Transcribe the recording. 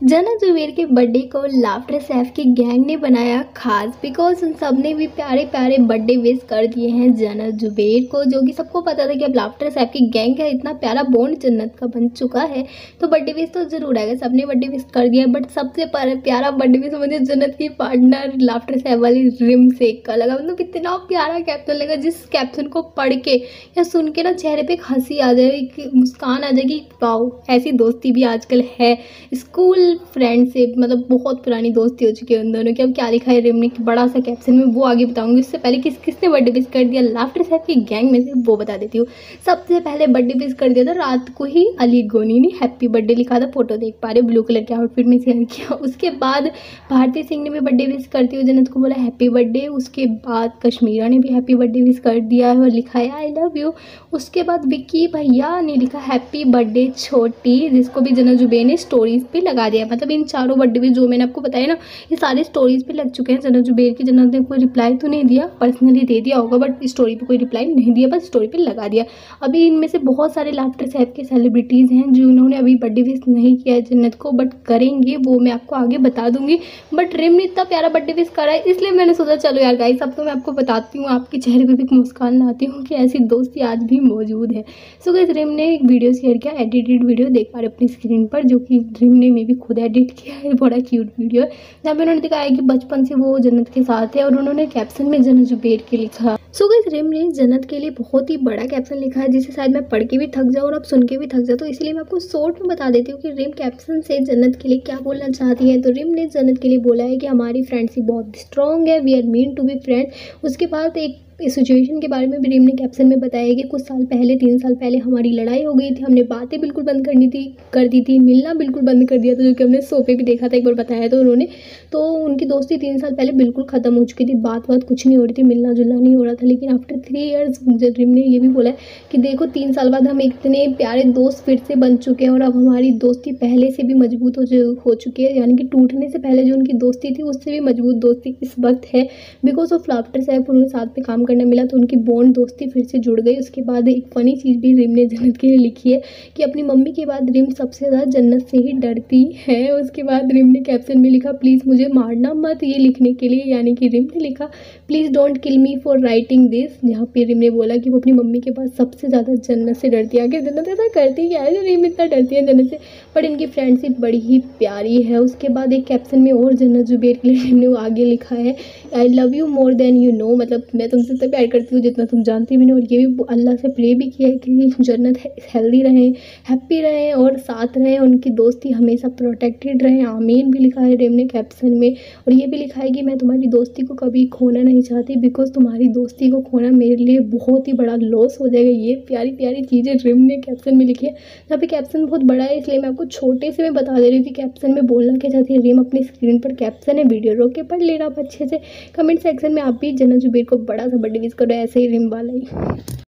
जना जुबेर के बर्थडे को लाफ्टर सैफ की गैंग ने बनाया खास बिकॉज़ उन सबने भी प्यारे प्यारे बर्थडे विश कर दिए हैं जना जुबेर को, जो कि सबको पता था कि अब लाफ्टर सैफ की गैंग का इतना प्यारा बॉन्ड जन्नत का बन चुका है। तो बर्थडे विश तो ज़रूर आएगा, सबने बर्थडे विश कर दिया बट सबसे प्यारा बर्थडे विश मुझे जन्नत की पार्टनर लाफ्टर सैफ वाली रिम सेक का लगा। मतलब इतना प्यारा कैप्शन लगा जिस कैप्शन को पढ़ के या सुन के ना चेहरे पर हँसी आ जाएगी मुस्कान आ जाएगी पाओ ऐसी दोस्ती भी आजकल है। स्कूल फ्रेंडशिप मतलब बहुत पुरानी दोस्ती हो चुकी है उन दोनों की। अब क्या लिखा है? रिम ने बड़ा सा कैप्शन में वो आगे बताऊँगी। उससे पहले किस, किसने बर्थडे विश कर दिया? लाफ्टर साहब की गैंग में से वो बता देती हूँ। सबसे पहले बर्थडे विश कर दिया था। रात को ही अली गोनी ने हैप्पी बर्थडे लिखा था। फ़ोटो देख पा रहे ब्लू कलर के आउटफिट में शेयर किया। उसके बाद भारती सिंह ने भी बर्थडे विश करती हुई जन्नत को बोला हैप्पी बर्थडे उसके बाद कश्मीरा ने भी हैप्पी बर्थडे विश कर दिया है और लिखा है आई लव यू उसके बाद विक्की भैया ने लिखा हैप्पी बर्थडे छोटी, जिसको भी जना जुबे ने स्टोरीज पे लगा दिया। मतलब इन चारों बर्थडे भी जो मैंने आपको बताया ना, ये सारे स्टोरीज पे लग चुके हैं जना जुबेर की। जना ने कोई रिप्लाई तो नहीं दिया पर्सनली दे दिया होगा बट स्टोरी पे कोई रिप्लाई नहीं दिया, बस स्टोरी पे लगा दिया। अभी इनमें से बहुत सारे लाफ्टर साहब के सेलिब्रिटीज़ हैं जिन्होंने अभी बर्थडे विश नहीं किया है जन्नत को बट करेंगे, वो मैं आपको आगे बता दूँगी। बट रिम ने इतना प्यारा बर्थडे विश करा है, इसलिए मैंने सोचा, चलो यार गाइस अब तो मैं आपको बताती हूँ, आपके चेहरे पर भी मुस्कान लाती हूँ कि ऐसी दोस्ती आज भी मौजूद है। सो गाइस रिम ने एक वीडियो शेयर किया एडिटेड वीडियो देख पा रहे अपनी स्क्रीन पर, जो कि रिम ने मे भी खुद एडिट किया है, बड़ा क्यूट वीडियो है। जहाँ पे उन्होंने दिखाया कि बचपन से वो जन्नत के साथ है और उन्होंने कैप्शन में जन्नत जुबेर के लिखा। सो गई रिम ने जन्नत के लिए बहुत ही बड़ा कैप्शन लिखा है, जिसे शायद मैं पढ़ के भी थक जाऊँ और अब सुन के भी थक जाऊँ। तो इसलिए मैं आपको शॉर्ट में बता देती हूँ कि रिम कैप्शन से जन्नत के लिए क्या बोलना चाहती है। तो रिम ने जन्नत के लिए बोला है कि हमारी फ्रेंडशिप बहुत स्ट्रॉन्ग है we are meant to be friend उसके बाद एक इस सिचुएशन के बारे में भी रिम ने कैप्शन में बताया कि कुछ साल पहले, तीन साल पहले हमारी लड़ाई हो गई थी, हमने बातें बिल्कुल बंद करनी थी, कर दी थी, मिलना बिल्कुल बंद कर दिया था, जो कि हमने सोफे भी देखा था, एक बार बताया तो उन्होंने। तो उनकी दोस्ती तीन साल पहले बिल्कुल ख़त्म हो चुकी थी बात बात कुछ नहीं हो रही थी मिलना जुलना नहीं हो रहा था, लेकिन आफ्टर थ्री ईयर्स रिम ने ये भी बोला है कि देखो, तीन साल बाद हम इतने प्यारे दोस्त फिर से बन चुके हैं और अब हमारी दोस्ती पहले से भी मज़बूत हो हो चुकी है। यानी कि टूटने से पहले जो उनकी दोस्ती थी, उससे भी मज़बूत दोस्ती इस वक्त है। बिकॉज़ ऑफ़ लाफ्टर साहब उन्हें साथ में काम करना मिला तो उनकी बॉन्ड दोस्ती फिर से जुड़ गई। उसके बाद एक फ़नी चीज़ भी रिम ने जन्नत के लिए लिखी है कि अपनी मम्मी के बाद रिम सबसे ज़्यादा जन्नत से ही डरती है। उसके बाद रिम ने कैप्शन में लिखा प्लीज़ मुझे मारना मत ये लिखने के लिए, यानी कि रिम ने लिखा please don't kill me for writing this जहाँ पे रिम ने बोला कि वो अपनी मम्मी के पास सबसे ज़्यादा जन्नत से डरती है। आगे जन्नत ऐसा करती क्या है रिम इतना डरती है जन्नत से? बट इनकी फ्रेंडशिप बड़ी ही प्यारी है। उसके बाद एक कैप्शन में और जन्नत जुबेर के लिए रिम ने आगे लिखा है I love you more than you know मतलब मैं तुमसे इतना प्यार करती हूँ जितना तुम जानती भी नहीं और ये भी अल्लाह से प्रे भी किया है कि जन्नत हेल्दी रहें हैप्पी रहें और साथ रहें। उनकी दोस्ती हमेशा प्रोटेक्टेड रहें। आमीन भी लिखा है रेम ने कैप्शन में। और ये भी लिखा है कि मैं तुम्हारी दोस्ती को कभी खोना नहीं चाहती बिकॉज़ तुम्हारी दोस्ती को खोना मेरे लिए बहुत ही बड़ा लॉस हो जाएगा। ये प्यारी प्यारी चीज़ें रिम ने कैप्शन में लिखी है। यहाँ पे कैप्शन बहुत बड़ा है, इसलिए मैं आपको छोटे से मैं बता दे रही हूँ कि कैप्शन में बोलना क्या चाहती है। रिम अपनी स्क्रीन पर कैप्शन है वीडियो रोक के पढ़ रहा आप अच्छे से। कमेंट सेक्शन में आप भी जना जुबेर को बड़ा सा बर्थडे विश करो, ऐसे ही रिम वाला ही।